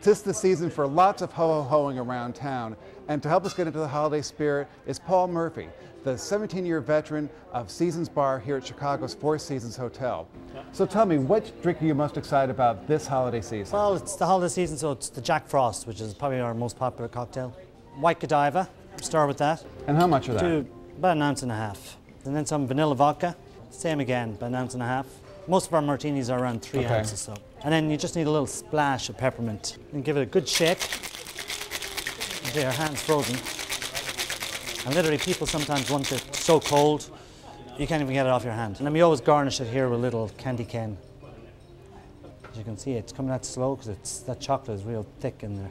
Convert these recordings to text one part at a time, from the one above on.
Tis the season for lots of ho-ho-hoing around town, and to help us get into the holiday spirit is Paul Murphy, the 17-year veteran of Seasons Bar here at Chicago's Four Seasons Hotel. So tell me, what drink are you most excited about this holiday season? Well, it's the holiday season, so it's the Jack Frost, which is probably our most popular cocktail. White Godiva, start with that. And how much of that? About an ounce and a half. And then some vanilla vodka, same again, about an ounce and a half. Most of our martinis are around three Okay. ounces, so. And then you just need a little splash of peppermint. And give it a good shake. Okay, your hand's frozen. And literally, people sometimes want it so cold, you can't even get it off your hand. And then we always garnish it here with a little candy cane. As you can see, it's coming out slow because it's that chocolate is real thick in there.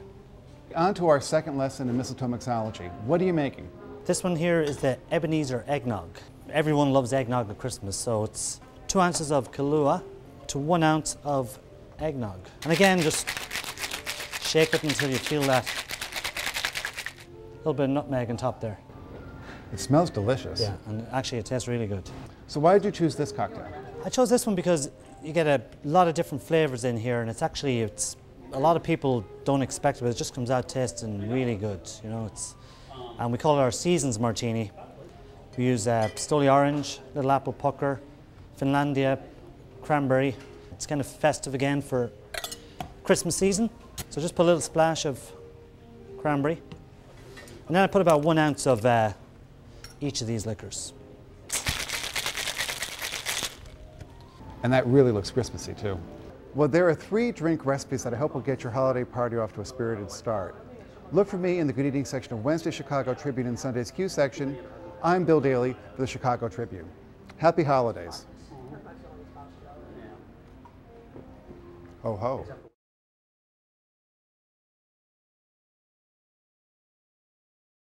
On to our second lesson in mistletoe mixology. What are you making? This one here is the Ebenezer eggnog. Everyone loves eggnog at Christmas, so it's two ounces of Kahlua to one ounce of eggnog. And again, just shake it until you feel that little bit of nutmeg on top there. It smells delicious. Yeah, and actually it tastes really good. So why did you choose this cocktail? I chose this one because you get a lot of different flavors in here, and it's actually it's a lot of people don't expect it, but it just comes out tasting really good. You know, it's and we call it our seasons martini. We use uh, Pistoia orange, little apple pucker, Finlandia, cranberry. It's kind of festive again for Christmas season. So just put a little splash of cranberry, and then I put about one ounce of uh, each of these liquors. And that really looks Christmassy too. Well, there are three drink recipes that I hope will get your holiday party off to a spirited start. Look for me in the Good Eating section of Wednesday Chicago Tribune and Sunday's Q section. I'm Bill Daley for the Chicago Tribune. Happy holidays. Oh, ho ho.